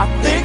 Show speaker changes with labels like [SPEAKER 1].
[SPEAKER 1] I think